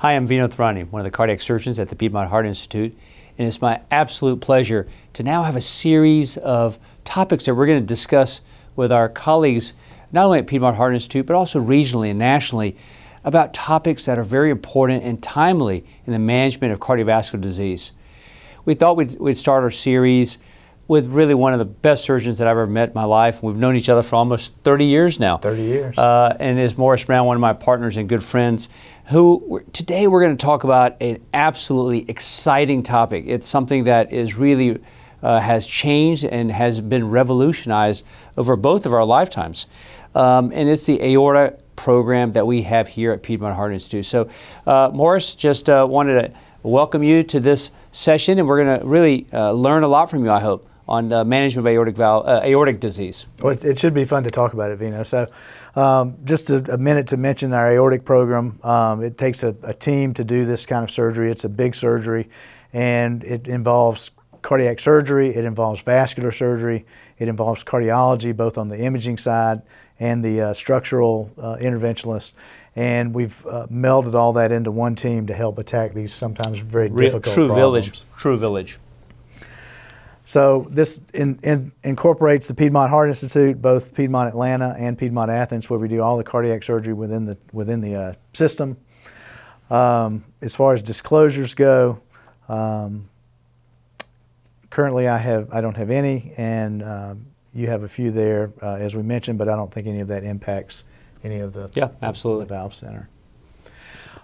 Hi, I'm Vinod Thourani, one of the cardiac surgeons at the Piedmont Heart Institute, and it's my absolute pleasure to now have a series of topics that we're going to discuss with our colleagues, not only at Piedmont Heart Institute, but also regionally and nationally, about topics that are very important and timely in the management of cardiovascular disease. We thought we'd, we'd start our series with really one of the best surgeons that I've ever met in my life. We've known each other for almost 30 years now. 30 years. Uh, and is Morris Brown, one of my partners and good friends, who today we're going to talk about an absolutely exciting topic. It's something that is really uh, has changed and has been revolutionized over both of our lifetimes. Um, and it's the aorta program that we have here at Piedmont Heart Institute. So, uh, Morris, just uh, wanted to welcome you to this session, and we're going to really uh, learn a lot from you, I hope on the management of aortic valve, uh, aortic disease. Well, it, it, should be fun to talk about it, Vinod. So, um, just a, a, minute to mention our aortic program. Um, it takes a, a, team to do this kind of surgery. It's a big surgery, and it involves cardiac surgery. It involves vascular surgery. It involves cardiology, both on the imaging side and the uh, structural uh, interventionalist. And we've uh, melded all that into one team to help attack these sometimes very Real, difficult true problems. village, true village. So this in, in, incorporates the Piedmont Heart Institute, both Piedmont Atlanta and Piedmont Athens, where we do all the cardiac surgery within the within the uh, system. Um, as far as disclosures go, um, currently I have I don't have any, and um, you have a few there uh, as we mentioned, but I don't think any of that impacts any of the yeah absolutely the valve center.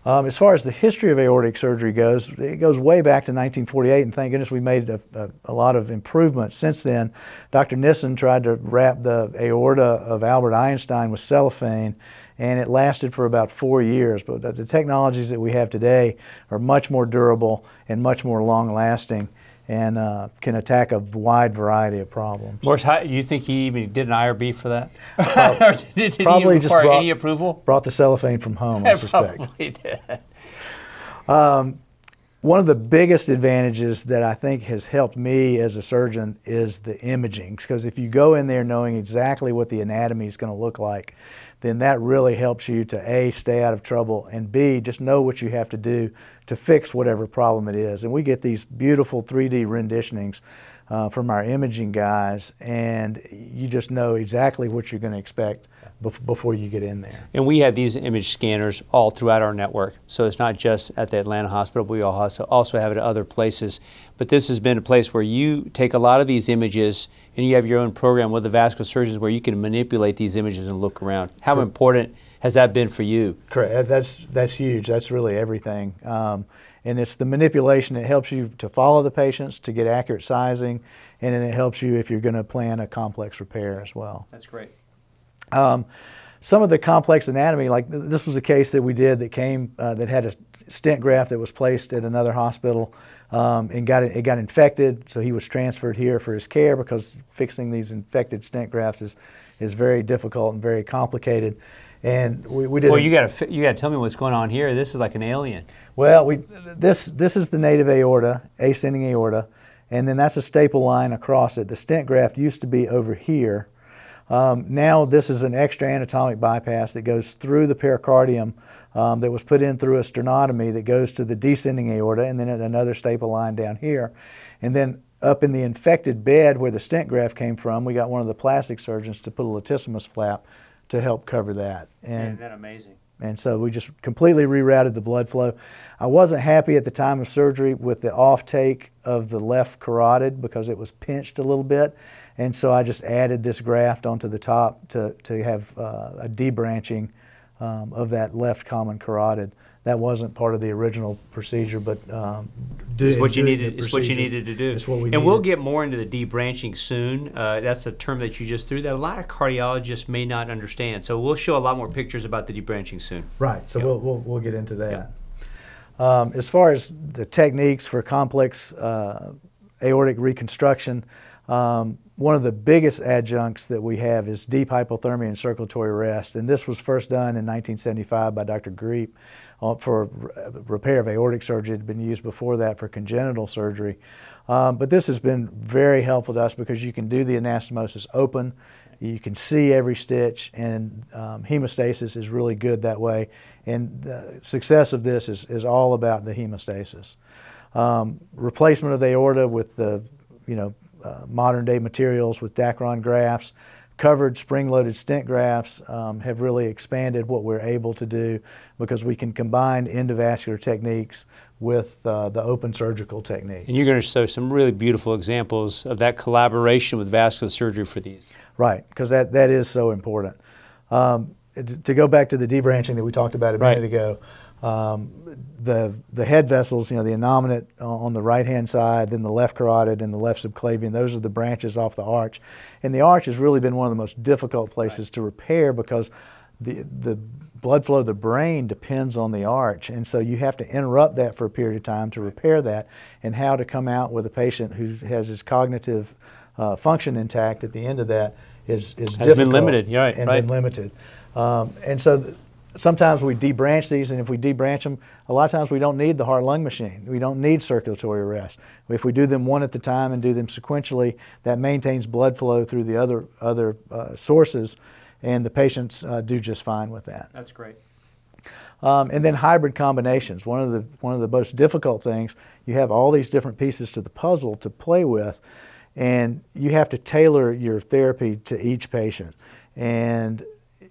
Um, as far as the history of aortic surgery goes, it goes way back to 1948, and thank goodness we made a, a, a, lot of improvements since then. Dr. Nissen tried to wrap the aorta of Albert Einstein with cellophane, and it lasted for about four years. But the technologies that we have today are much more durable and much more long lasting and uh, can attack a wide variety of problems. Morris, how, you think he even did an IRB for that? Uh, did, did probably he just brought, any approval? Brought the cellophane from home, I suspect. probably did. Um, one of the biggest advantages that I think has helped me as a surgeon is the imaging. Because if you go in there knowing exactly what the anatomy is going to look like, then that really helps you to A, stay out of trouble, and B, just know what you have to do to fix whatever problem it is. And we get these beautiful 3D renditionings uh, from our imaging guys, and you just know exactly what you're going to expect before you get in there. And we have these image scanners all throughout our network. So it's not just at the Atlanta hospital, we also, also have it at other places. But this has been a place where you take a lot of these images and you have your own program with the vascular surgeons where you can manipulate these images and look around. How Correct. important has that been for you? Correct. That's, that's huge. That's really everything. Um, and it's the manipulation that helps you to follow the patients, to get accurate sizing, and then it helps you if you're going to plan a complex repair as well. That's great. Um, some of the complex anatomy, like this was a case that we did that came uh, that had a stent graft that was placed at another hospital um, and got it, it, got infected, so he was transferred here for his care because fixing these infected stent grafts is is very difficult and very complicated. And we, we did. Well, you got to you got to tell me what's going on here. This is like an alien. Well, we this this is the native aorta, ascending aorta, and then that's a staple line across it. The stent graft used to be over here um, now this is an extra anatomic bypass that goes through the pericardium um, that was put in through a sternotomy that goes to the descending aorta and then another staple line down here. And then up in the infected bed where the stent graft came from, we got one of the plastic surgeons to put a latissimus flap to help cover that. And Isn't that amazing? And so we just completely rerouted the blood flow. I wasn't happy at the time of surgery with the off take of the left carotid because it was pinched a little bit. And so I just added this graft onto the top to, to have uh, a debranching um, of that left common carotid. That wasn't part of the original procedure, but um, it's what you needed. It's what you needed to do. It's what we and needed. we'll get more into the debranching soon. Uh, that's a term that you just threw that a lot of cardiologists may not understand. So we'll show a lot more pictures about the debranching soon. Right. So yep. we'll, we'll, we'll get into that. Yep. Um, as far as the techniques for complex uh, aortic reconstruction, um, one of the biggest adjuncts that we have is deep hypothermia and circulatory arrest. And this was first done in 1975 by Dr. Griepp for repair of aortic surgery. It had been used before that for congenital surgery. Um, but this has been very helpful to us because you can do the anastomosis open You can see every stitch, and um, hemostasis is really good that way. And the success of this is, is all about the hemostasis. Um, replacement of the aorta with the, you know, uh, modern day materials with Dacron grafts, covered spring-loaded stent grafts um, have really expanded what we're able to do because we can combine endovascular techniques with uh, the open surgical technique. And you're going to show some really beautiful examples of that collaboration with vascular surgery for these. Right, because that, that is so important. Um, to go back to the debranching that we talked about a minute right. ago, um, the the head vessels, you know, the innominate on the right hand side, then the left carotid and the left subclavian. Those are the branches off the arch, and the arch has really been one of the most difficult places right. to repair because the the blood flow of the brain depends on the arch, and so you have to interrupt that for a period of time to repair that. And how to come out with a patient who has his cognitive uh, function intact at the end of that is is has been limited, right? And right. been limited, um, and so. Sometimes we debranch these, and if we debranch them, a lot of times we don't need the heart lung machine. We don't need circulatory arrest. If we do them one at a time and do them sequentially, that maintains blood flow through the other, other uh, sources, and the patients uh, do just fine with that. That's great. Um, and then hybrid combinations. One of the one of the most difficult things. You have all these different pieces to the puzzle to play with, and you have to tailor your therapy to each patient. And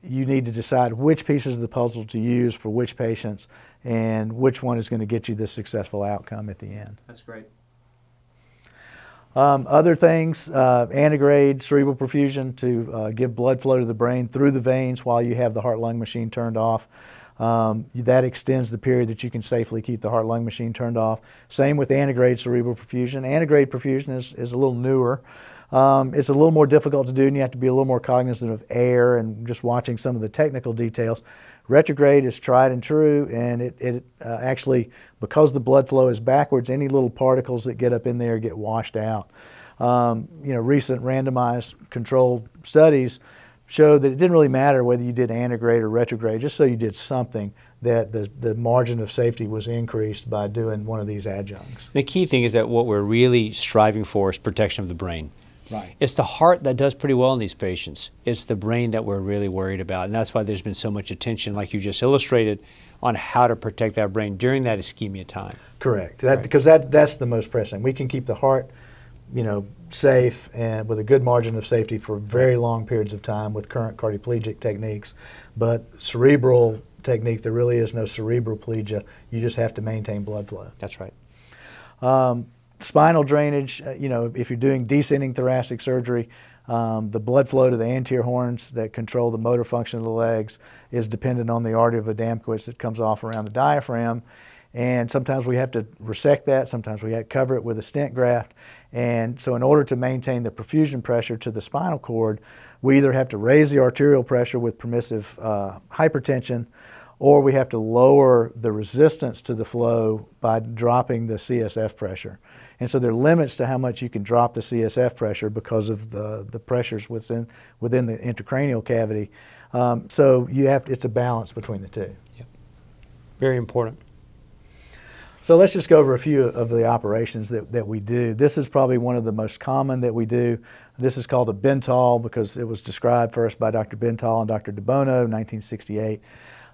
you need to decide which pieces of the puzzle to use for which patients and which one is going to get you the successful outcome at the end. That's great. Um, other things, uh, antegrade cerebral perfusion to uh, give blood flow to the brain through the veins while you have the heart-lung machine turned off. Um, that extends the period that you can safely keep the heart-lung machine turned off. Same with antegrade cerebral perfusion. Antegrade perfusion is, is a little newer. Um, it's a little more difficult to do, and you have to be a little more cognizant of air and just watching some of the technical details. Retrograde is tried and true, and it, it uh, actually, because the blood flow is backwards, any little particles that get up in there get washed out. Um, you know, recent randomized controlled studies showed that it didn't really matter whether you did antegrade or retrograde, just so you did something that the, the margin of safety was increased by doing one of these adjuncts. The key thing is that what we're really striving for is protection of the brain. Right. It's the heart that does pretty well in these patients. It's the brain that we're really worried about. And that's why there's been so much attention, like you just illustrated, on how to protect that brain during that ischemia time. Correct. That, right. Because that, that's the most pressing. We can keep the heart, you know, safe and with a good margin of safety for very long periods of time with current cardioplegic techniques. But cerebral technique, there really is no cerebral plegia. You just have to maintain blood flow. That's right. Um, spinal drainage, uh, you know, if you're doing descending thoracic surgery, um, the blood flow to the anterior horns that control the motor function of the legs is dependent on the artery of Adamkiewicz that comes off around the diaphragm. And sometimes we have to resect that, sometimes we have to cover it with a stent graft. And so, in order to maintain the perfusion pressure to the spinal cord, we either have to raise the arterial pressure with permissive uh, hypertension or we have to lower the resistance to the flow by dropping the CSF pressure. And so there are limits to how much you can drop the CSF pressure because of the, the pressures within, within the intracranial cavity. Um, so you have to, it's a balance between the two. Yep. Very important. So let's just go over a few of the operations that, that we do. This is probably one of the most common that we do. This is called a Bentall because it was described first by Dr. Bentall and Dr. DeBono in 1968.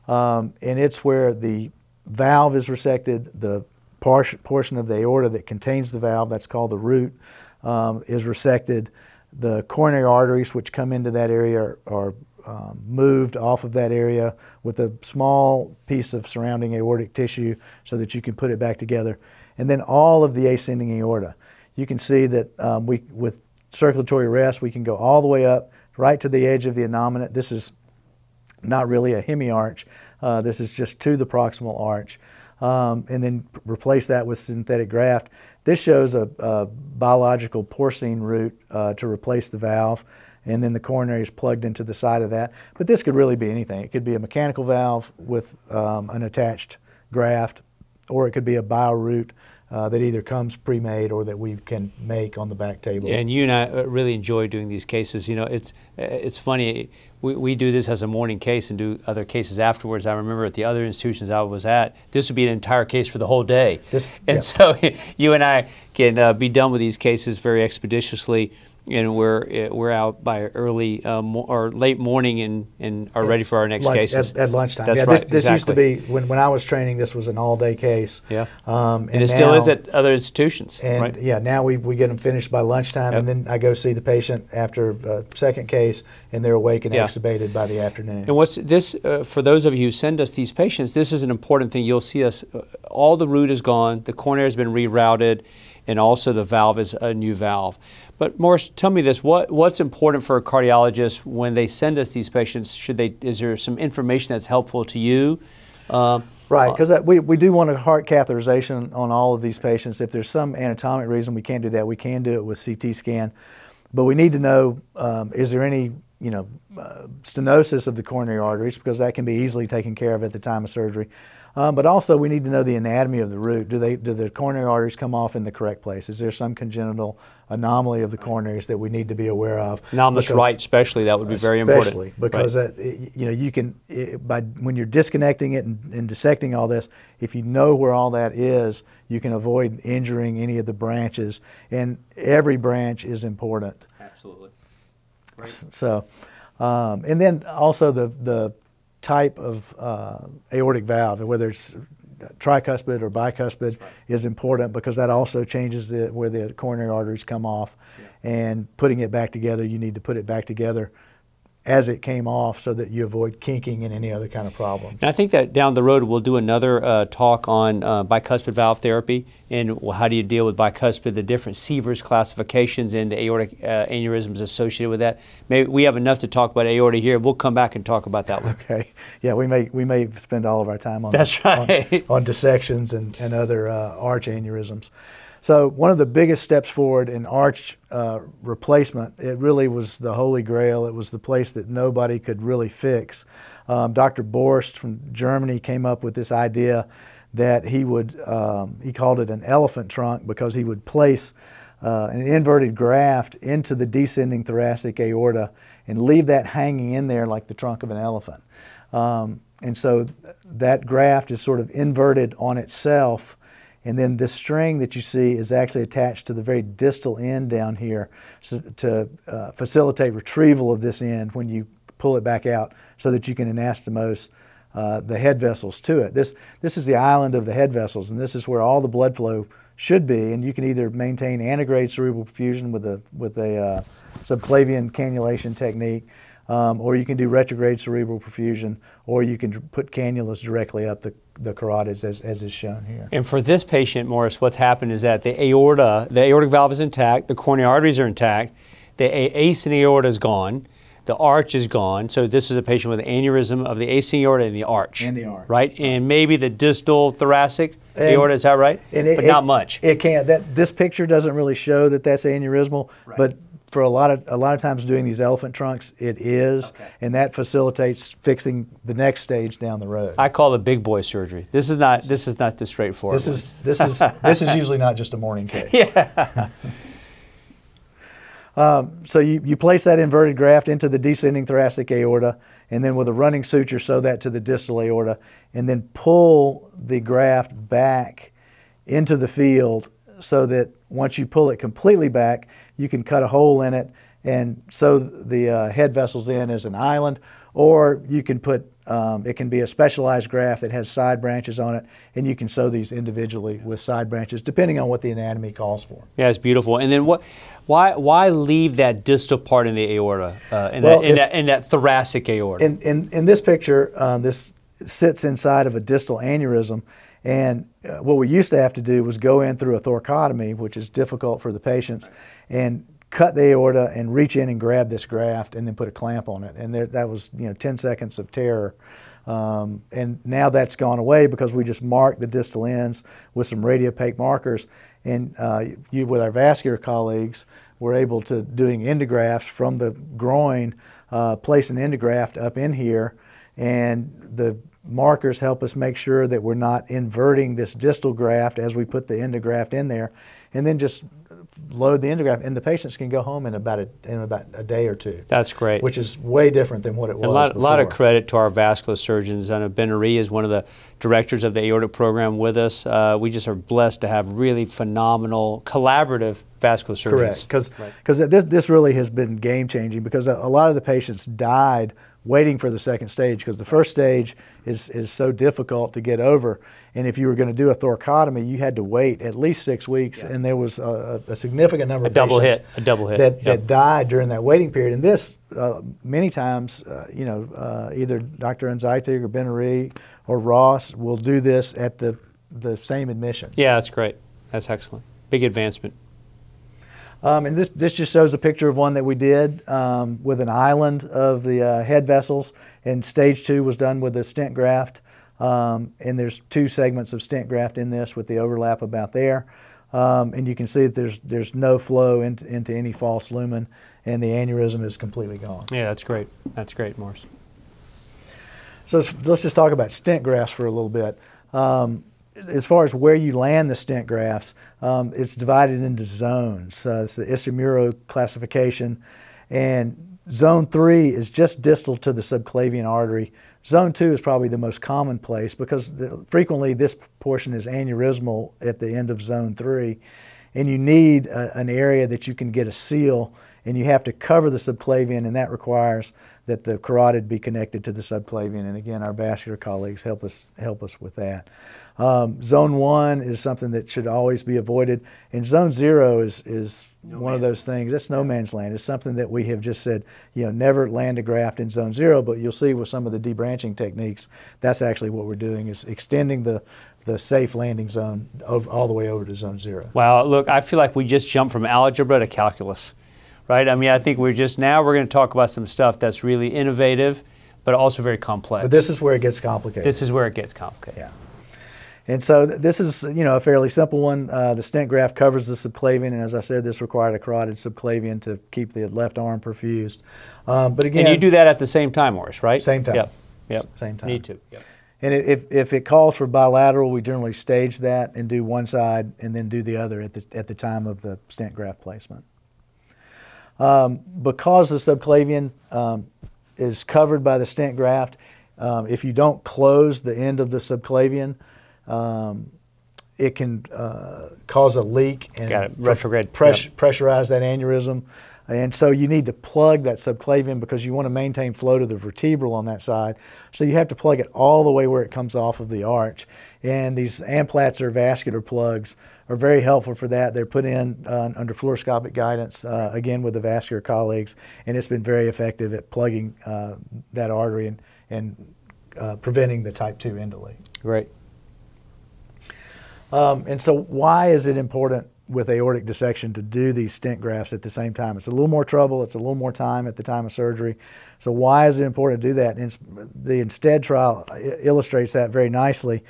Um, and it's where the valve is resected, the portion of the aorta that contains the valve, that's called the root, um, is resected. The coronary arteries, which come into that area, are, are um, moved off of that area with a small piece of surrounding aortic tissue so that you can put it back together. And then all of the ascending aorta. You can see that um, we, with circulatory arrest, we can go all the way up right to the edge of the innominate. This is not really a hemiarch. Uh, this is just to the proximal arch um, and then replace that with synthetic graft. This shows a, a biological porcine root uh, to replace the valve, and then the coronary is plugged into the side of that. But this could really be anything. It could be a mechanical valve with um, an attached graft, or it could be a bio uh, that either comes pre-made or that we can make on the back table. And you and I uh, really enjoy doing these cases. You know, it's uh, it's funny. We, we do this as a morning case and do other cases afterwards. I remember at the other institutions I was at, this would be an entire case for the whole day. This, and yeah. so you and I can uh, be done with these cases very expeditiously. And we're eh, we're out by early uh, or late morning and, and are ready for our next Lunch- cases. At, at lunchtime. That's yeah, right. This, this used to be when, when I was training. This was an all-day case. Yeah. Um, and, it still is at other institutions, And right? yeah, now we, we get them finished by lunchtime, and then I go see the patient after uh, second case, and they're awake and Yeah. extubated by the afternoon. And what's this uh, for those of you who send us these patients? This is an important thing. You'll see us. Uh, all the root is gone. The coronary has been rerouted, and also the valve is a new valve. But Morris, tell me this: what what's important for a cardiologist when they send us these patients? Should they? Is there some information that's helpful to you? Um, Right, uh, because we, we do want a heart catheterization on all of these patients. If there's some anatomic reason we can't do that, we can do it with CT scan. But we need to know um, is there any you know uh, stenosis of the coronary arteries because that can be easily taken care of at the time of surgery. Um, but also we need to know the anatomy of the root. Do they do the coronary arteries come off in the correct place? Is there some congenital anomaly of the coronaries that we need to be aware of? Anomalous right, especially that would be very especially important. because Right. that, you know you can i- by when you're disconnecting it and, and dissecting all this if you know where all that is you can avoid injuring any of the branches and every branch is important Absolutely. S- so um, and then also the the type of uh, aortic valve and whether it's tricuspid or bicuspid is important because that also changes the, where the coronary arteries come off. And putting it back together you need to put it back together as it came off so that you avoid kinking and any other kind of problems. And I think that down the road we'll do another uh, talk on uh, bicuspid valve therapy and how do you deal with bicuspid, the different Sievers classifications and the aortic uh, aneurysms associated with that. Maybe we have enough to talk about aorta here. We'll come back and talk about that one. Okay. Yeah, we may we may spend all of our time on That's right. on, dissections and, and other uh, arch aneurysms. So one of the biggest steps forward in arch uh, replacement, it really was the holy grail. It was the place that nobody could really fix. Um, Dr. Borst from Germany came up with this idea that he would um, he called it an elephant trunk because he would place uh, an inverted graft into the descending thoracic aorta and leave that hanging in there like the trunk of an elephant. Um, and so that graft is sort of inverted on itself. And then this string that you see is actually attached to the very distal end down here so, to uh, facilitate retrieval of this end when you pull it back out so that you can anastomose uh, the head vessels to it. This, this is the island of the head vessels, and this is where all the blood flow should be. And you can either maintain antegrade cerebral perfusion with a, with a uh, subclavian cannulation technique, um, or you can do retrograde cerebral perfusion, or you can put cannulas directly up the, the carotids as, as is shown here. And for this patient, Morris, what's happened is that the aorta, the aortic valve is intact, the coronary arteries are intact, the a- ascending aorta is gone, the arch is gone. So this is a patient with aneurysm of the ascending aorta and the arch. And the arch, Right? And maybe the distal thoracic And- aorta, is that right? And it- but not much. It can't. That this picture doesn't really show that that's aneurysmal, but for a lot of a lot of times doing these elephant trunks, it is, Okay. and that facilitates fixing the next stage down the road. I call it big boy surgery. This is not this is not the straightforward. this is this is this is usually not just a morning case. yeah. Um, so you, you place that inverted graft into the descending thoracic aorta, and then with a running suture sew that to the distal aorta, and then pull the graft back into the field so that once you pull it completely back, you can cut a hole in it and sew the uh, head vessels in as an island, or you can put um, it can be a specialized graft that has side branches on it, and you can sew these individually with side branches depending on what the anatomy calls for. Yeah, it's beautiful. And then what? Why why leave that distal part in the aorta, uh, in, Well, that, in if- that in that thoracic aorta? in, in, in this picture, um, this sits inside of a distal aneurysm. And uh, what we used to have to do was go in through a thoracotomy, which is difficult for the patients, and cut the aorta and reach in and grab this graft and then put a clamp on it. And there, that was you know 10 seconds of terror. Um, and now that's gone away because we just mark the distal ends with some radiopaque markers. And uh, you, with our vascular colleagues, we're able to doing endografts from the groin, uh, place an endograft up in here, and the markers help us make sure that we're not inverting this distal graft as we put the endograft in there, and then just load the endograft, and the patients can go home in about a, in about a day or two. That's great. Which is way different than what it was. a lot, lot of credit to our vascular surgeons. I know Ben is one of the directors of the aortic program with us. Uh, we just are blessed to have really phenomenal collaborative vascular surgeons. Correct, because right. this, this really has been game changing because a, a lot of the patients died waiting for the second stage because the first stage is, is so difficult to get over. And if you were going to do a thoracotomy, you had to wait at least six weeks, yeah. and there was a, a, significant number a of double patients hit, a double hit. that, yep. that died during that waiting period. And this, uh, many times, uh, you know, uh, either Dr. Anzeitig or Ben Ari or Ross will do this at the, the same admission. Yeah, that's great. That's excellent. Big advancement. Um, and this, this just shows a picture of one that we did um, with an island of the uh, head vessels. And stage two was done with the stent graft. Um, and there's two segments of stent graft in this with the overlap about there. Um, and you can see that there's, there's no flow into, into any false lumen and the aneurysm is completely gone. Yeah, that's great. That's great, Morris. So let's just talk about stent grafts for a little bit. Um, as far as where you land the stent grafts, um, it's divided into zones. Uh, it's the Ishimaru classification. And zone three is just distal to the subclavian artery. Zone two is probably the most common place because the, frequently this portion is aneurysmal at the end of zone three. And you need a, an area that you can get a seal and you have to cover the subclavian and that requires that the carotid be connected to the subclavian. And again, our vascular colleagues help us, help us with that. Um, zone one is something that should always be avoided, and zone zero is is no one of those things. That's no man's land. It's something that we have just said, you know, never land a graft in zone zero. But you'll see with some of the debranching techniques, that's actually what we're doing is extending the the safe landing zone over, all the way over to zone zero. Wow, look, I feel like we just jumped from algebra to calculus, right? I mean, I think we're just now we're going to talk about some stuff that's really innovative, but also very complex. But this is where it gets complicated. This is where it gets complicated. Yeah. And so this is, you know, a fairly simple one. Uh, the stent graft covers the subclavian, and as I said, this required a carotid subclavian to keep the left arm perfused. Um, but again, and you do that at the same time, Morris, right? Same time. Yep. Yep. Same time. Need to. Yep. And if, if it calls for bilateral, we generally stage that and do one side and then do the other at the, at the time of the stent graft placement. Um, because the subclavian um, is covered by the stent graft, um, if you don't close the end of the subclavian, um, it can uh, cause a leak and retrograde press, yep. pressurize that aneurysm. And so you need to plug that subclavian because you want to maintain flow to the vertebral on that side. So you have to plug it all the way where it comes off of the arch. And these amplats Amplatzer vascular plugs are very helpful for that. They're put in uh, under fluoroscopic guidance, uh, again with the vascular colleagues, and it's been very effective at plugging uh, that artery and, and uh, preventing the type 2 endoleak. Great. Um, and so, why is it important with aortic dissection to do these stent grafts at the same time? It's a little more trouble, it's a little more time at the time of surgery. So, why is it important to do that? And the INSTEAD trial illustrates that very nicely.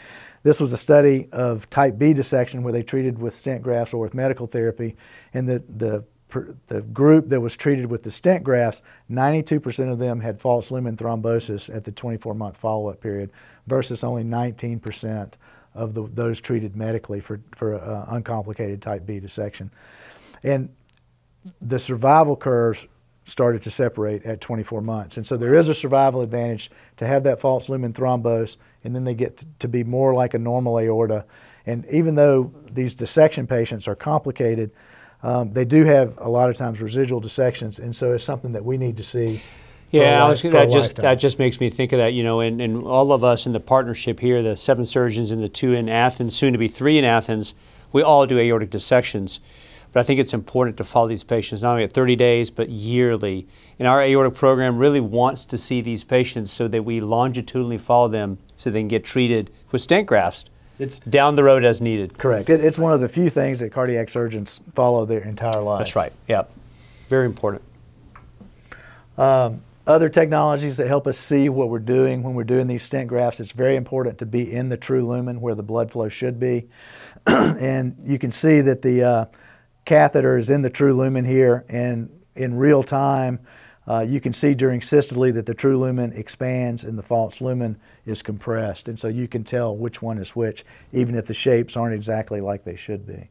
This was a study of type B dissection where they treated with stent grafts or with medical therapy, and the, the the group that was treated with the stent grafts, 92% of them had false lumen thrombosis at the 24 month follow up period versus only 19% of the, those treated medically for, for uh, uncomplicated type B dissection. And the survival curves started to separate at 24 months. And so there is a survival advantage to have that false lumen thrombose, and then they get to, be more like a normal aorta. And even though these dissection patients are complicated, um, they do have a lot of times residual dissections, and so it's something that we need to see yeah, life, that just that just makes me think of that, you know, and, and all of us in the partnership here, the seven surgeons and the two in Athens, soon to be three in Athens, we all do aortic dissections. But I think it's important to follow these patients not only at 30 days, but yearly. And our aortic program really wants to see these patients so that we longitudinally follow them so they can get treated with stent grafts it's down the road as needed. Correct. It, it's one of the few things that cardiac surgeons follow their entire life. That's right. Yeah. Very important. Um, other technologies that help us see what we're doing when we're doing these stent grafts. It's very important to be in the true lumen where the blood flow should be. and you can see that the uh, catheter is in the true lumen here, and in real time, uh, you can see during systole that the true lumen expands and the false lumen is compressed. And so you can tell which one is which, even if the shapes aren't exactly like they should be.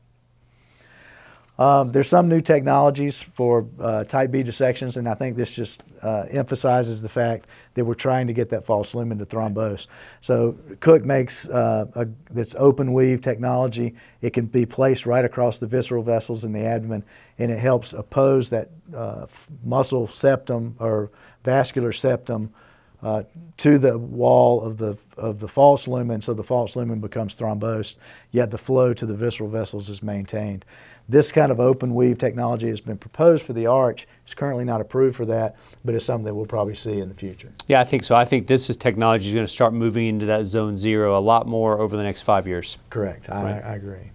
Um, there's some new technologies for uh, type B dissections, and I think this just uh, emphasizes the fact that we're trying to get that false lumen to thrombose. So Cook makes uh, a, that's open weave technology. It can be placed right across the visceral vessels in the abdomen, and it helps oppose that uh, muscle septum or vascular septum uh, to the wall of the of the false lumen, so the false lumen becomes thrombosed, yet the flow to the visceral vessels is maintained. This kind of open weave technology has been proposed for the arch. It's currently not approved for that, but it's something that we'll probably see in the future. Yeah, I think so. I think this is technology is going to start moving into that zone zero a lot more over the next five years. Correct. I, right. I agree.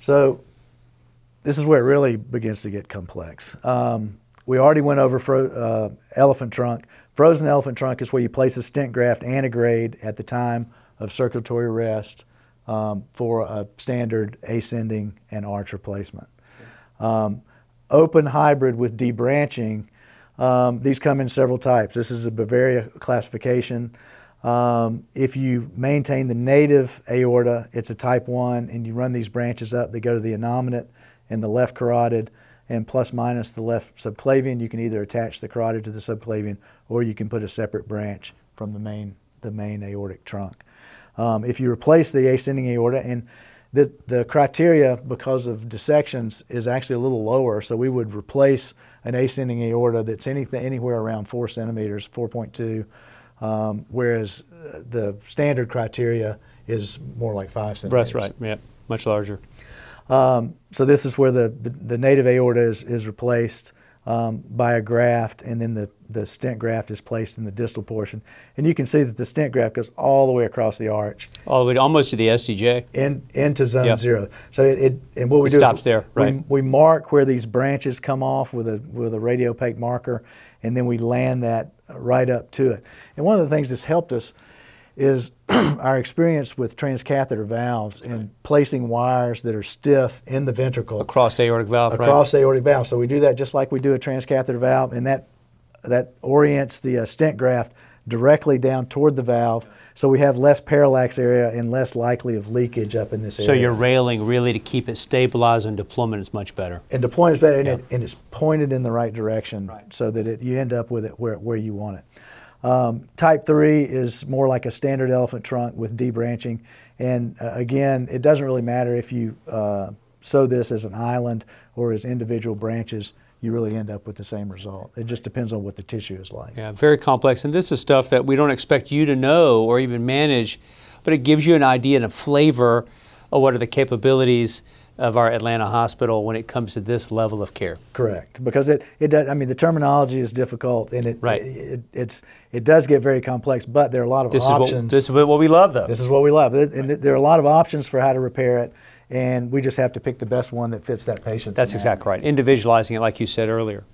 So this is where it really begins to get complex. Um, we already went over fro- uh, elephant trunk. Frozen elephant trunk is where you place a stent graft antegrade at the time of circulatory arrest um, for a standard ascending and arch replacement. Um, open hybrid with debranching, um, these come in several types. This is a Bavaria classification. Um, if you maintain the native aorta, it's a type 1, and you run these branches up, they go to the innominate and the left carotid, and plus minus the left subclavian. You can either attach the carotid to the subclavian, or you can put a separate branch from the main, the main aortic trunk. Um, if you replace the ascending aorta, and the, the criteria because of dissections is actually a little lower, so we would replace an ascending aorta that's anything anywhere around four centimeters, 4.2, um, whereas uh, the standard criteria is more like five centimeters. That's right. Yep, much larger. Um, so this is where the, the, the, native aorta is, is replaced um, by a graft, and then the, the stent graft is placed in the distal portion. And you can see that the stent graft goes all the way across the arch. All the way almost to the STJ. In, into zone yep. zero. So it, it, and what we it do stops is there, right. we, we mark where these branches come off with a with a radiopaque marker, and then we land that right up to it. And one of the things that's helped us is our experience with transcatheter valves and placing wires that are stiff in the ventricle across aortic valve. Across right? aortic valve. So we do that just like we do a transcatheter valve, and that that orients the uh, stent graft directly down toward the valve. So we have less parallax area and less likely of leakage up in this area. So you're railing really to keep it stabilized and deployment is much better. And deployment is better, yeah. and, it, and, it's pointed in the right direction right. so that it, you end up with it where, where you want it. Um, type 3 is more like a standard elephant trunk with debranching. And uh, again, it doesn't really matter if you uh, sew this as an island or as individual branches, you really end up with the same result. It just depends on what the tissue is like. Yeah, very complex. And this is stuff that we don't expect you to know or even manage, but it gives you an idea and a flavor of what are the capabilities of our Atlanta hospital when it comes to this level of care. Correct, because it, it does, I mean the terminology is difficult and it, right. it, it it's it does get very complex, but there are a lot of this options. Is what, this is what we love though. This is what we love, and there are a lot of options for how to repair it, and we just have to pick the best one that fits that patient. That's exactly right. Individualizing it, like you said earlier.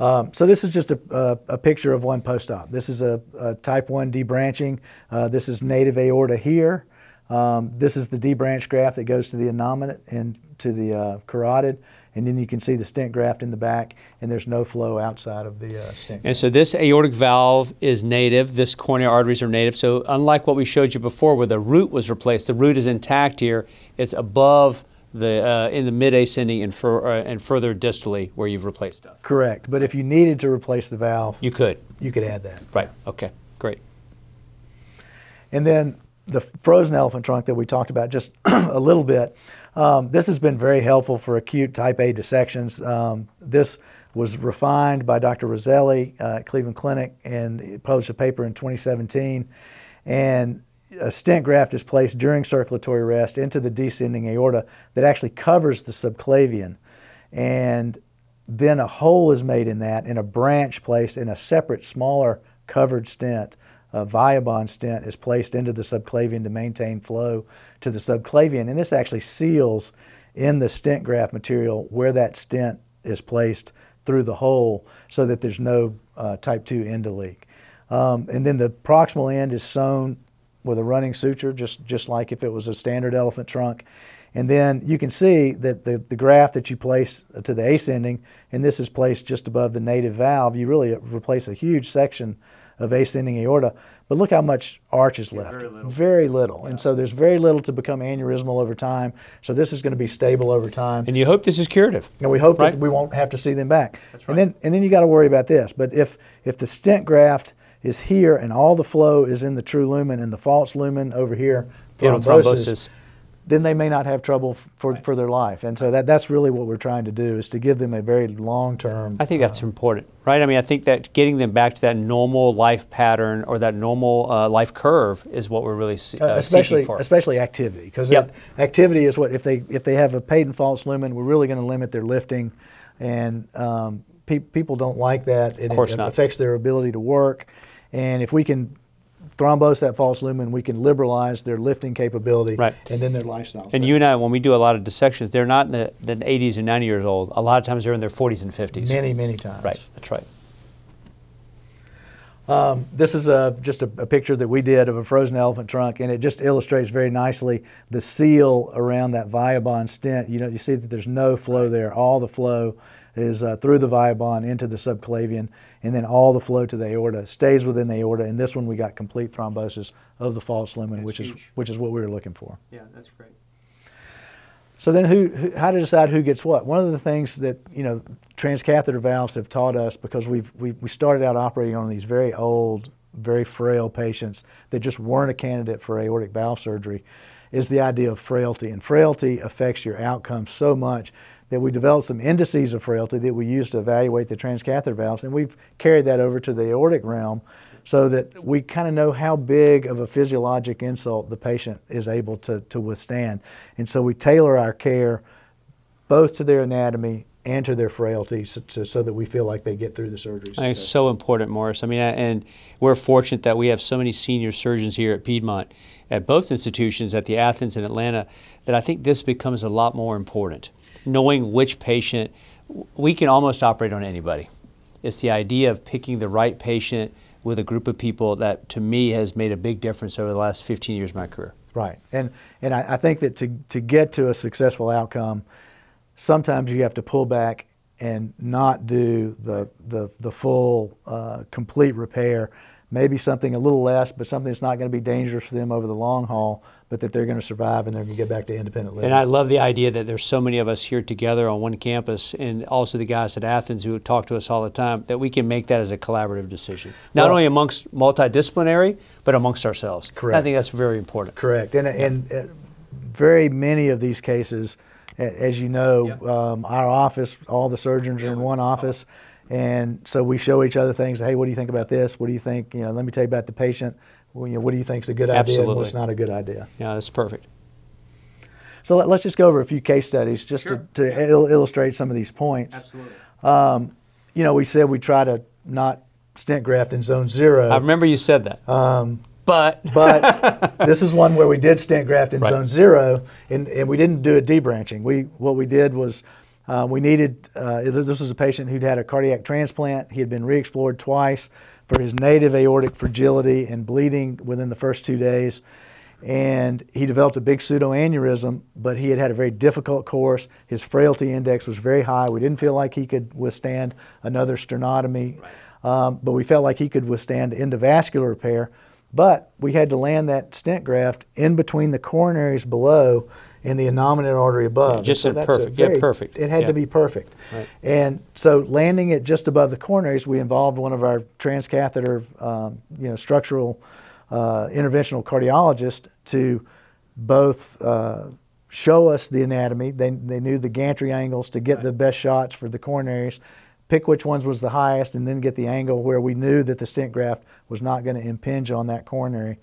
Um, so this is just a, a, a, picture of one post-op. This is a, a type 1 debranching. Uh, this is native aorta here. Um, this is the debranch graft that goes to the innominate and to the uh, carotid, and then you can see the stent graft in the back, and there's no flow outside of the uh, stent. And so this aortic valve is native. This coronary arteries are native. So unlike what we showed you before, where the root was replaced, the root is intact here. It's above the uh, in the mid ascending and, for, uh, and further distally where you've replaced stuff. Correct. But if you needed to replace the valve, you could. You could add that. Right. Okay. Great. And then the frozen elephant trunk that we talked about just a little bit. Um, this has been very helpful for acute type A dissections. Um, this was refined by Dr. Roselli uh, at Cleveland Clinic and published a paper in 2017. And a stent graft is placed during circulatory arrest into the descending aorta that actually covers the subclavian. And then a hole is made in that and a branch placed in a separate, smaller covered stent a Viabahn stent is placed into the subclavian to maintain flow to the subclavian. And this actually seals in the stent graft material where that stent is placed through the hole so that there's no uh, type 2 endoleak. Um, and then the proximal end is sewn with a running suture, just, just like if it was a standard elephant trunk. And then you can see that the, the graft that you place to the ascending, and this is placed just above the native valve, you really replace a huge section of ascending aorta. But look how much arch is left. very little. Very little. And so there's very little to become aneurysmal over time. So this is going to be stable over time. And you hope this is curative. And we hope Right. that we won't have to see them back. That's And then and then you got to worry about this. But if if the stent graft is here and all the flow is in the true lumen and the false lumen over here, thrombosis, thrombosis. Then they may not have trouble for, for their life. And so that, that's really what we're trying to do is to give them a very long term. I think that's important, right? I mean, I think that getting them back to that normal life pattern or that normal uh, life curve is what we're really se- uh, especially seeking for. especially activity because Yep. activity is what if they if they have a patent false lumen we're really going to limit their lifting and um, pe- people don't like that it, course it not. affects their ability to work and if we can thrombose that false lumen we can liberalize their lifting capability Right. and then their lifestyle and you and I, when we do a lot of dissections, they're not in the, the 80s and 90 years old. A lot of times they're in their 40s and 50s. many many times Right, that's right. Um, this is a, just a, a picture that we did of a frozen elephant trunk, and it just illustrates very nicely the seal around that Viabahn stent. You know, you see that there's no flow there. All the flow is uh, through the Viabahn into the subclavian, and then all the flow to the aorta stays within the aorta. And this one, we got complete thrombosis of the false lumen, That's which is which is what we were looking for. Yeah, that's great. So then, who, who, how to decide who gets what? One of the things that you know transcatheter valves have taught us because we've we, we started out operating on these very old, very frail patients that just weren't a candidate for aortic valve surgery, is the idea of frailty. And frailty affects your outcome so much that we developed some indices of frailty that we use to evaluate the transcatheter valves, and we've carried that over to the aortic realm so that we kind of know how big of a physiologic insult the patient is able to, to withstand. And so we tailor our care both to their anatomy and to their frailty so, so, so that we feel like they get through the surgery. I think it's so important, Morris. I mean, uh, and we're fortunate that we have so many senior surgeons here at Piedmont, at both institutions, at the Athens and Atlanta, that I think this becomes a lot more important. Knowing which patient, we can almost operate on anybody. It's the idea of picking the right patient with a group of people that, to me, has made a big difference over the last 15 years of my career. Right. And, and I, I think that to, to get to a successful outcome, sometimes you have to pull back and not do the, the, the full, uh, complete repair. Maybe something a little less, but something that's not going to be dangerous for them over the long haul, but that they're going to survive and they're going to get back to independent living. And I love the idea that there's so many of us here together on one campus, and also the guys at Athens who talk to us all the time, that we can make that as a collaborative decision. Not Well- only amongst multidisciplinary, but amongst ourselves. Correct. I think that's very important. Correct. And, and uh, very many of these cases, as you know, Yep. um, our office, all the surgeons are in one office. And so we show each other things. Hey, what do you think about this? What do you think? You know, let me tell you about the patient. Well, you know, what do you think is a good idea and what's not a good idea? Yeah, that's perfect. So let, us just go over a few case studies just Sure. to, to il- illustrate some of these points. Absolutely. You know, we said we try to not stent graft in zone zero. I remember you said that. Um, but but this is one where we did stent graft in Right. zone zero, and, and we didn't do a debranching. We what we did was uh, we needed. Uh, this was a patient who'd had a cardiac transplant. He had been re-explored twice for his native aortic fragility and bleeding within the first two days, and he developed a big pseudoaneurysm. But he had had a very difficult course. His frailty index was very high. We didn't feel like he could withstand another sternotomy, um, but we felt like he could withstand endovascular repair. But we had to land that stent graft in between the coronaries below and the innominate artery above. Yeah, just in a perfect- yeah, perfect. It had Yeah. to be perfect. Right. And so landing it just above the coronaries, we involved one of our transcatheter, um, you know, structural uh, interventional cardiologists to both uh, show us the anatomy. They, they knew the gantry angles to get the best shots for the coronaries, pick which ones was the highest, and then get the angle where we knew that the stent graft was not going to impinge on that coronary.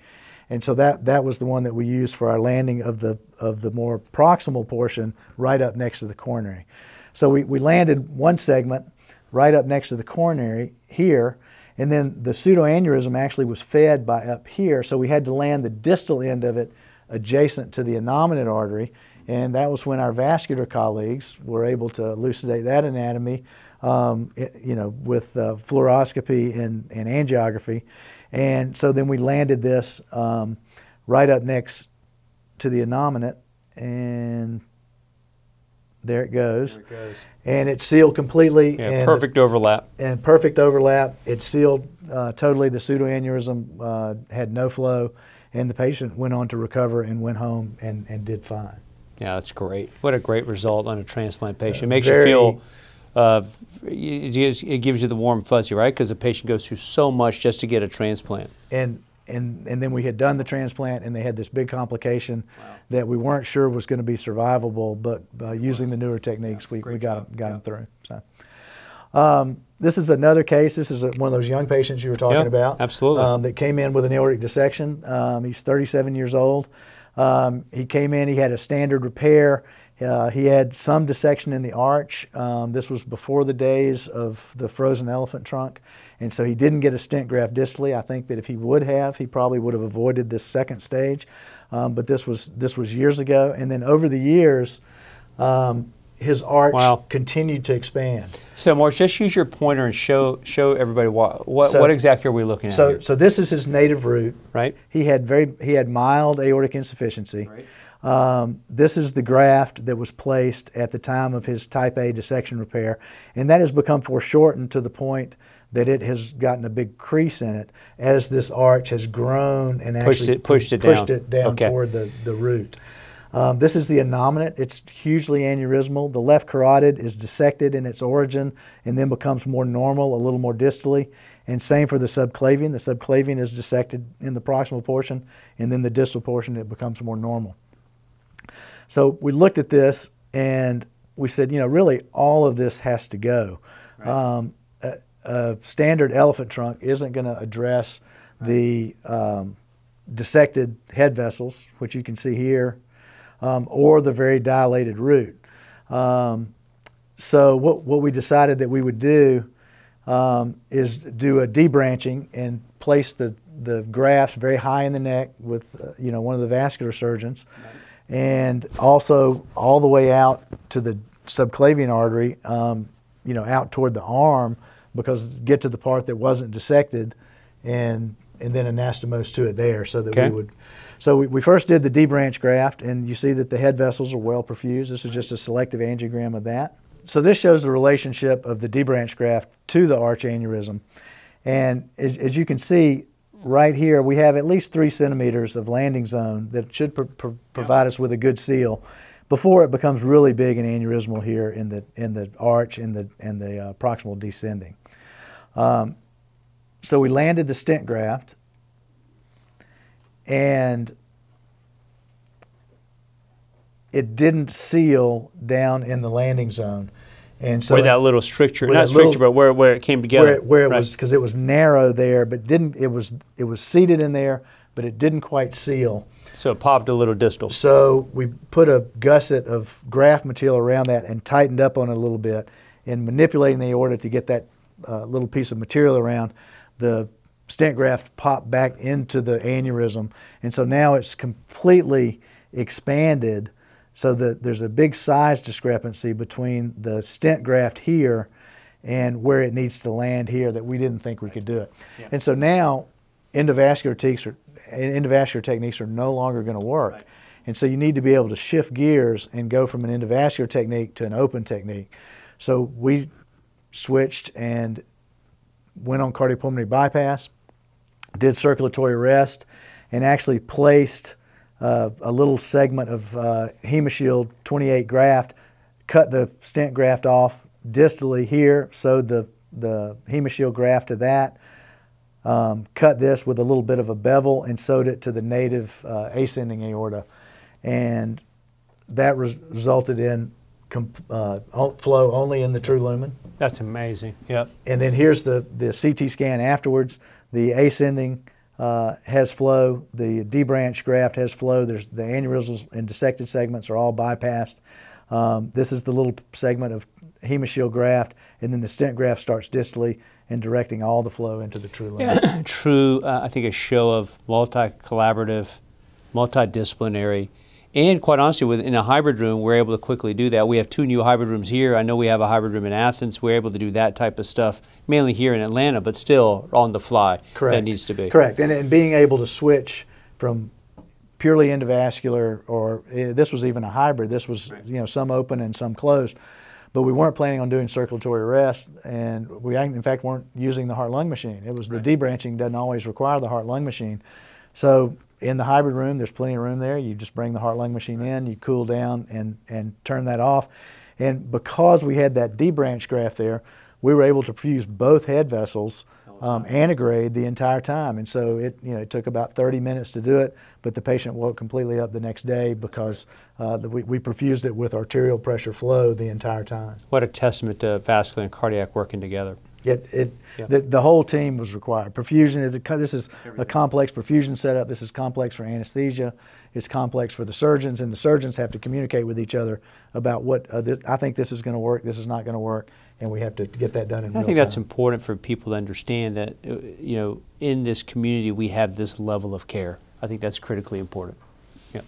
And so that, that was the one that we used for our landing of the, of the more proximal portion right up next to the coronary. So we, we landed one segment right up next to the coronary here, and then the pseudoaneurysm actually was fed by up here, so we had to land the distal end of it adjacent to the innominate artery, and that was when our vascular colleagues were able to elucidate that anatomy, um, i- you know, with uh, fluoroscopy and, and angiography. And so then we landed this um, right up next to the innominate, and There it goes. There it goes. And it's sealed completely. Yeah, and, perfect overlap. And perfect overlap. It's sealed uh, totally. The pseudoaneurysm uh, had no flow, and the patient went on to recover and went home and, and did fine. Yeah, that's great. What a great result on a transplant patient. It Uh, makes very- you feel, uh, it, gives, it gives you the warm fuzzy, right? Because the patient goes through so much just to get a transplant. and and and then we had done the transplant, and they had this big complication that we weren't sure was going to be survivable, but uh, using the newer techniques, we, we got job. got them through. So. Um, this is another case. This is a, one of those young patients you were talking Yeah, about. absolutely. Um, that came in with an aortic dissection. Um, he's 37 years old. Um, he came in. He had a standard repair. Uh, he had some dissection in the arch. Um, this was before the days of the frozen elephant trunk, and so he didn't get a stent graft distally. I think that if he would have, he probably would have avoided this second stage. Um, but this was this was years ago, and then over the years, um, his arch Wow. continued to expand. So, Morris, just use your pointer and show show everybody what what, So- what exactly are we looking at So, here, so this is his native root. right? He had very he had mild aortic insufficiency. Um, this is the graft that was placed at the time of his type A dissection repair, and that has become foreshortened to the point that it has gotten a big crease in it as this arch has grown and Pushed actually it- pushed it pushed down. it down Okay. toward the, the root. Um, this is the innominate. It's hugely aneurysmal. The left carotid is dissected in its origin and then becomes more normal, a little more distally. And same for the subclavian. The subclavian is dissected in the proximal portion, and then the distal portion it becomes more normal. So we looked at this and we said, you know, really all of this has to go. Um, a, a standard elephant trunk isn't going to address the um, dissected head vessels, which you can see here, um, or the very dilated root. Um, so what, what we decided that we would do um, is do a debranching and place the, the grafts very high in the neck with uh, you know one of the vascular surgeons, and also all the way out to the subclavian artery, um, you know, out toward the arm, because get to the part that wasn't dissected, and and then anastomose to it there, so that Okay. we would. So we, we first did the debranch graft, and you see that the head vessels are well perfused. This is just a selective angiogram of that. So this shows the relationship of the debranch graft to the arch aneurysm. And as, as you can see, right here, we have at least three centimeters of landing zone that should pr- pr- provide us with a good seal before it becomes really big and aneurysmal here in the, in the arch and the, and the uh, proximal descending. Um, so we landed the stent graft, and it didn't seal down in the landing zone. And so where that little stricture, not that little- stricture, but where, where it came together. where it, where it right? was because it was narrow there, but didn't it was it was seated in there, but it didn't quite seal. So it popped a little distal. So we put a gusset of graft material around that and tightened up on it a little bit, and manipulating the aorta to get that uh, little piece of material around. The stent graft popped back into the aneurysm, and so now it's completely expanded. So that there's a big size discrepancy between the stent graft here and where it needs to land here that we didn't think we could do it. And so now endovascular techniques are, endovascular techniques are no longer going to work. Right. And so you need to be able to shift gears and go from an endovascular technique to an open technique. So we switched and went on cardiopulmonary bypass, did circulatory arrest, and actually placed uh, a little segment of uh, Hemashield 28 graft, cut the stent graft off distally here, sewed the, the Hemashield graft to that, um, cut this with a little bit of a bevel and sewed it to the native uh, ascending aorta. And that res- resulted in comp- uh, flow only in the true lumen. That's amazing. Yep. And then here's the, the CT scan afterwards. The ascending uh, has flow. The debranch graft has flow. There's the aneurysms and dissected segments are all bypassed. Um, this is the little segment of Hemashield graft, and then the stent graft starts distally and directing all the flow into the true lumen. True, uh, I think a show of multi-collaborative, multidisciplinary, and quite honestly, with in a hybrid room, we're able to quickly do that. We have two new hybrid rooms here. I know we have a hybrid room in Athens. We're able to do that type of stuff, mainly here in Atlanta, but still on the fly. Correct. That needs to be. Correct. And, and being able to switch from purely endovascular, or uh, this was even a hybrid. This was you know some open and some closed, but we weren't planning on doing circulatory arrest, and we in fact weren't using the heart lung machine. It was the debranching doesn't always require the heart lung machine, so. In the hybrid room, there's plenty of room there. You just bring the heart lung machine in, you cool down, and, and turn that off. And because we had that debranch graft there, we were able to perfuse both head vessels um, antegrade the entire time. And so it, you know, it took about 30 minutes to do it, but the patient woke completely up the next day because uh, the, we, we perfused it with arterial pressure flow the entire time. What a testament to vascular and cardiac working together. It, it, Yeah. the, the whole team was required. Perfusion is a, this is a complex perfusion setup. This is complex for anesthesia. It's complex for the surgeons, and the surgeons have to communicate with each other about what uh, this, I think this is going to work. This is not going to work, and we have to get that done in I think that's time. important for people to understand that, uh, you know, in this community we have this level of care. I think that's critically important. Yeah,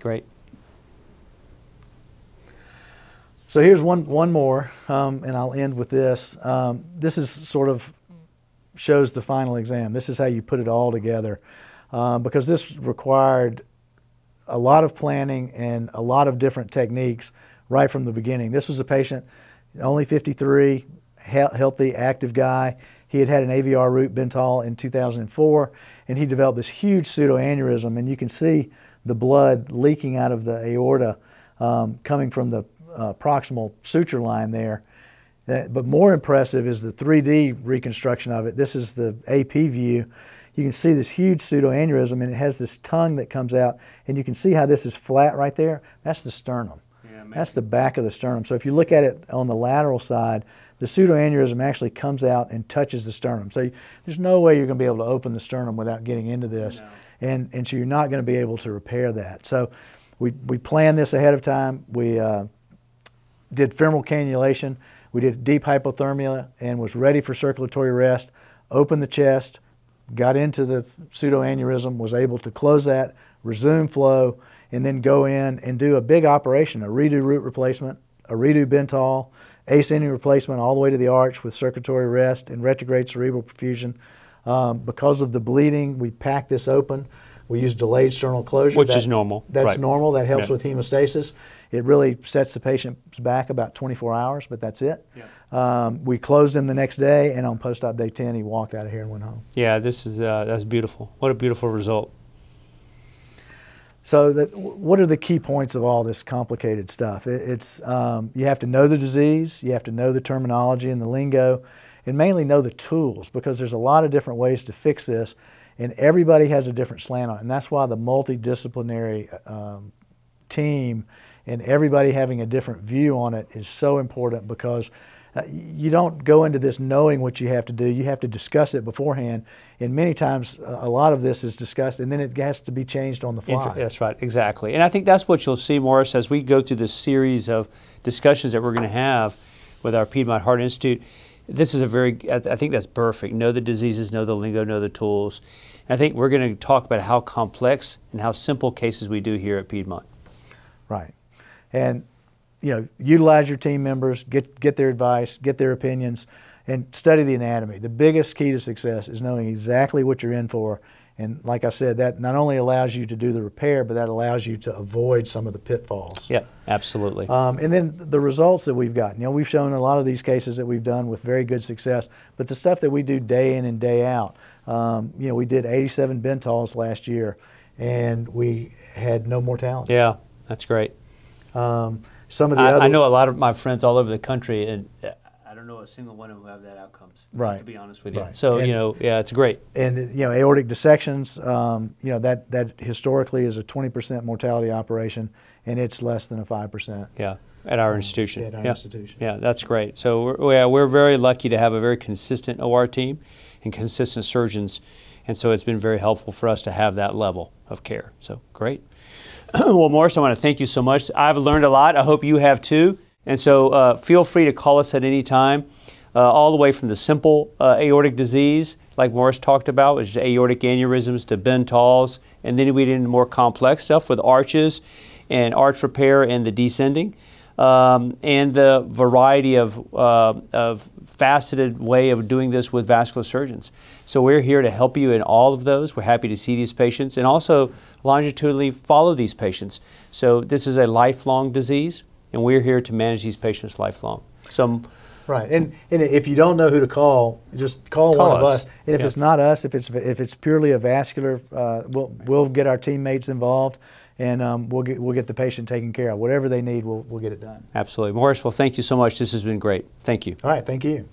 great. So here's one one more, um, and I'll end with this. Um, this is sort of shows the final exam. This is how you put it all together, um, because this required a lot of planning and a lot of different techniques right from the beginning. This was a patient, only 53, he- healthy, active guy. He had had an AVR root Bentall in 2004, and he developed this huge pseudoaneurysm, and you can see the blood leaking out of the aorta um, coming from the uh, proximal suture line there. Uh, But more impressive is the 3D reconstruction of it. This is the AP view. You can see this huge pseudoaneurysm, and it has this tongue that comes out, and you can see how this is flat right there. That's the sternum. That's the back of the sternum. So if you look at it on the lateral side, the pseudoaneurysm actually comes out and touches the sternum. So you, there's no way you're going to be able to open the sternum without getting into this, and and so you're not going to be able to repair that. So we we planned this ahead of time. We uh, did femoral cannulation. We did deep hypothermia and was ready for circulatory arrest. Opened the chest, got into the pseudoaneurysm, was able to close that, resume flow, and then go in and do a big operation, a redo root replacement, a redo Bentall, ascending replacement all the way to the arch with circulatory arrest and retrograde cerebral perfusion. Um, because of the bleeding, we packed this open. We used delayed sternal closure. Which is normal, That's right. normal. That helps Yeah. with hemostasis. It really sets the patient back about 24 hours, but that's it. Um, we closed him the next day, and on post-op day 10, he walked out of here and went home. Yeah, this is uh, that's beautiful. What a beautiful result. So, that, what are the key points of all this complicated stuff? It, it's um, you have to know the disease, you have to know the terminology and the lingo, and mainly know the tools because there's a lot of different ways to fix this, and everybody has a different slant on it. And that's why the multidisciplinary um, team and everybody having a different view on it is so important because uh, you don't go into this knowing what you have to do. You have to discuss it beforehand. And many times, uh, a lot of this is discussed and then it has to be changed on the fly. That's right, exactly. And I think that's what you'll see, Morris, as we go through this series of discussions that we're going to have with our Piedmont Heart Institute. This is a very, I I think that's perfect. Know the diseases, know the lingo, know the tools. And I think we're going to talk about how complex and how simple cases we do here at Piedmont. Right. And you know, utilize your team members, get get their advice, get their opinions, and study the anatomy. The biggest key to success is knowing exactly what you're in for. And like I said, that not only allows you to do the repair, but that allows you to avoid some of the pitfalls. Yep, absolutely. Um, and then the results that we've gotten. You know, we've shown a lot of these cases that we've done with very good success, but the stuff that we do day in and day out. Um, you know, we did 87 Bentalls last year, and we had no mortality. yeah, that's great. Um, some of the I, other I know a lot of my friends all over the country, and uh, I don't know a single one of who have that outcomes. Right. To be honest with you. Right. So And- you know, yeah, it's great. and you know aortic dissections um, you know that that historically is a 20% mortality operation and it's less than a 5% Yeah, at our institution. at our yeah. institution. Yeah, that's great. So we're, yeah, we're very lucky to have a very consistent OR team and consistent surgeons, and so it's been very helpful for us to have that level of care. So great. well, Morris, I want to thank you so much. I've learned a lot. I hope you have too. And so uh, feel free to call us at any time, uh, all the way from the simple uh, aortic disease, like Morris talked about, which is aortic aneurysms, to Bentalls, and then we get into more complex stuff with arches and arch repair and the descending. um, and the variety of, uh, of faceted way of doing this with vascular surgeons. So we're here to help you in all of those. We're happy to see these patients and also longitudinally follow these patients. So this is a lifelong disease, and we're here to manage these patients lifelong. So Right, and, and if you don't know who to call, just call, Call one of us. us. And if Yeah. it's not us, if it's if it's purely a vascular, uh, we'll we'll get our teammates involved, and um, we'll get we'll get the patient taken care of. Whatever they need, we'll we'll get it done. absolutely. Morris, well, thank you so much. This has been great. Thank you. All right, thank you.